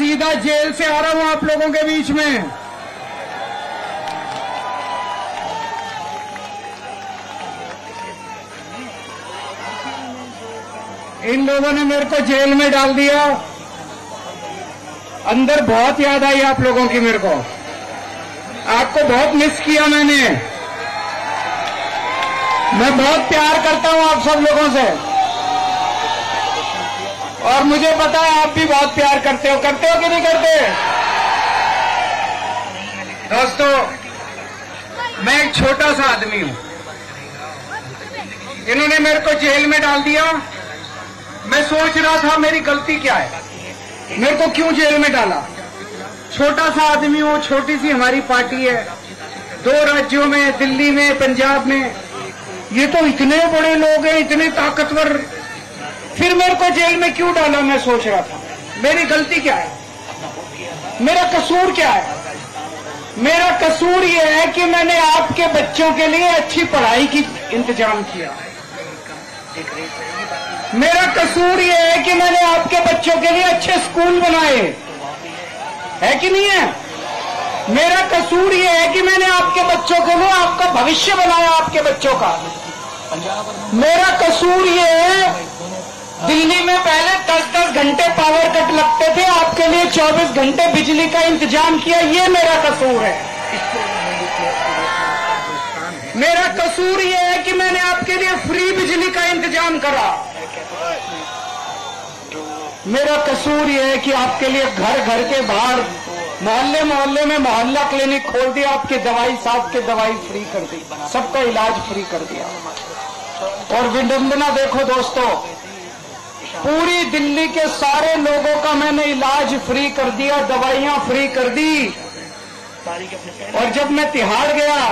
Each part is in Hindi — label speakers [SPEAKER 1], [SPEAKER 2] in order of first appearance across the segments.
[SPEAKER 1] सीधा जेल से आ रहा हूँ आप लोगों के बीच में। इन लोगों ने मेरे को जेल में डाल दिया। अंदर बहुत याद आई आप लोगों की मेरे को। आपको बहुत मिस किया मैंने। मैं बहुत प्यार करता हूँ आप सब लोगों से। और मुझे पता है आप भी बहुत प्यार करते हो। करते हो कि नहीं करते? दोस्तों, मैं एक छोटा सा आदमी हूँ। इन्होंने मेरे को जेल में डाल दिया। मैं सोच रहा था मेरी गलती क्या है। मेरे को क्यों जेल में डाला? छोटा सा आदमी हूँ, छोटी सी हमारी पार्टी है। दो राज्यों में, दिल्ली में, पंजाब में। ये तो इतने बड़े लोग हैं, इतने ताकतवर फिर मेरे को जेल में क्यों डाला, मैं सोच रहा था। मेरी गलती क्या है? मेरा कसूर क्या है? मेरा कसूर ये है कि मैंने आपके बच्चों के लिए अच्छी पढ़ाई की इंतज़ाम किया। मेरा कसूर ये है कि मैंने आपके बच्चों के लिए अच्छे स्कूल बनाए। है कि नहीं है? मेरा कसूर ये है कि मैंने आपके बच्चों के लिए आपका भविष्य बनाया, आपके बच्चों का। मेरा कसूर ये है दिल्ली में पहले 10-10 घंटे पावर कट लगते थे, आपके लिए 24 घंटे बिजली का इंतज़ाम किया, ये मेरा कसूर है। मेरा कसूर ये है कि मैंने आपके लिए फ्री बिजली का इंतज़ाम करा। मेरा कसूर ये है कि आपके लिए घर घर के बाहर मोहल्ले मोहल्ले में मोहल्ला क्लिनिक खोल दिया, आपकी दवाई साफ़ के दवाई फ्री कर दी, सबका इलाज फ्री कर दिया। और विडंबना देखो दोस्तों पूरी दिल्ली के सारे लोगों का मैंने इलाज फ्री कर दिया दवाइयाँ फ्री कर दी। और जब मैं तिहाड़ गया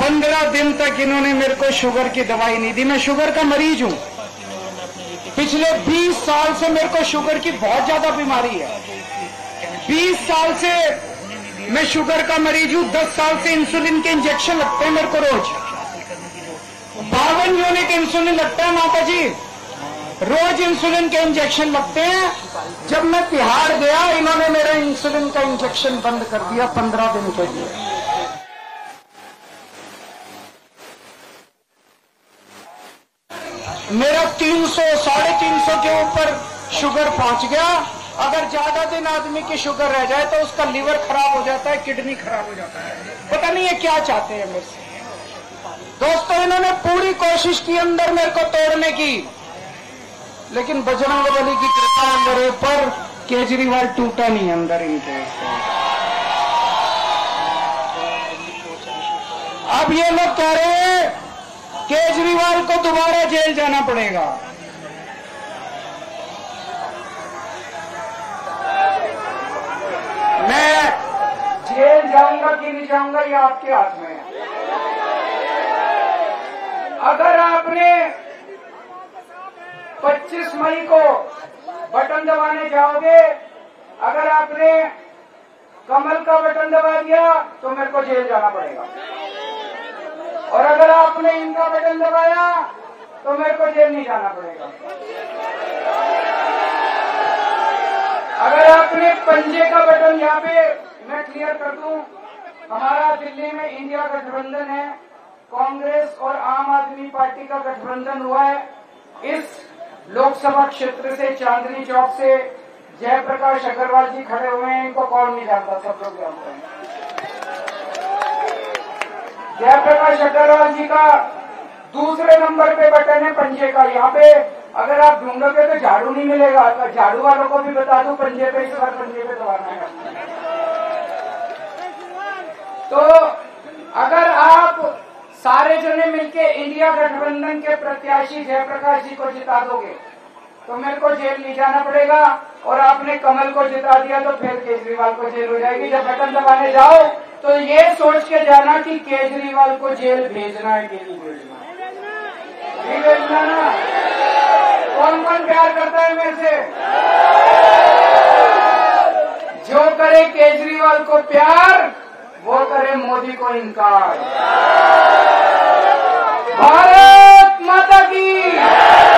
[SPEAKER 1] पंद्रह दिन तक इन्होंने मेरे को शुगर की दवाई नहीं दी। मैं शुगर का मरीज़ हूँ। पिछले बीस साल से मेरे को शुगर की बहुत ज़्यादा बीमारी है। बीस साल से मैं शुगर का मरीज़ हूँ। दस साल से इंसुलिन के इंजेक्शन लगते हैं मेरे को रोज। बावन यूनिट इंसुलिन लगता है माता जी रोज इंसुलिन के इंजेक्शन लगते हैं। जब मैं तिहाड़ गया, इन्होंने मेरा इंसुलिन का इंजेक्शन बंद कर दिया पंद्रह दिन के लिए। मेरा 300 साढ़े तीन सौ के ऊपर शुगर पहुँच गया। अगर ज़्यादा दिन आदमी की शुगर रह जाए तो उसका लीवर खराब हो जाता है किडनी खराब हो जाता है। पता नहीं ये क्या चाहते हैं मेरे से। दोस्तों, इन्होंने पूरी कोशिश की अंदर मेरे को तोड़ने की। लेकिन बजरंग बली की कृपा मेरे पर केजरीवाल टूटा नहीं, अंदर इनके अब ये लोग कह रहे हैं, केजरीवाल को दोबारा जेल जाना पड़ेगा। मैं जेल जाऊँगा कि नहीं जाऊँगा, ये आपके हाथ में है। अगर आपने 25 मई को बटन दबाने जाओगे? अगर आपने कमल का बटन दबा दिया तो मेरे को जेल जाना पड़ेगा। और अगर आपने इनका बटन दबाया तो मेरे को जेल नहीं जाना पड़ेगा। अगर आपने पंजे का बटन यहाँ पे मैं क्लियर कर दूँ, हमारा दिल्ली में इंडिया गठबंधन है, कांग्रेस और आम आदमी पार्टी का गठबंधन हुआ है। इस लोकसभा क्षेत्र से चांदनी चौक से जयप्रकाश अग्रवाल जी खड़े हुए हैं, इनको कौन नहीं जानता, सब लोग जानते हैं। जयप्रकाश अग्रवाल जी का दूसरे नंबर पे बटन है पंजे का। यहाँ पे अगर आप ढूंढोगे तो झाड़ू नहीं मिलेगा तो झाड़ू वालों को भी बता दूँ, पंजे पे इस बार पंजे पे दबाना है। तो अगर सारे जने मिलके इंडिया गठबंधन के प्रत्याशी जयप्रकाश जी को जिता दोगे। तो मेरे को जेल नहीं जाना पड़ेगा और आपने कमल को जिता दिया तो फिर केजरीवाल को जेल हो जाएगी। जब बटन दबाने जाओ तो ये सोच के जाना कि केजरीवाल को जेल भेजना है कि नहीं भेजना नहीं भेजना ना। कौन कौन प्यार करता है मेरे से? जो करे केजरीवाल को प्यार, वो करे मोदी को इनकार। भारत माता की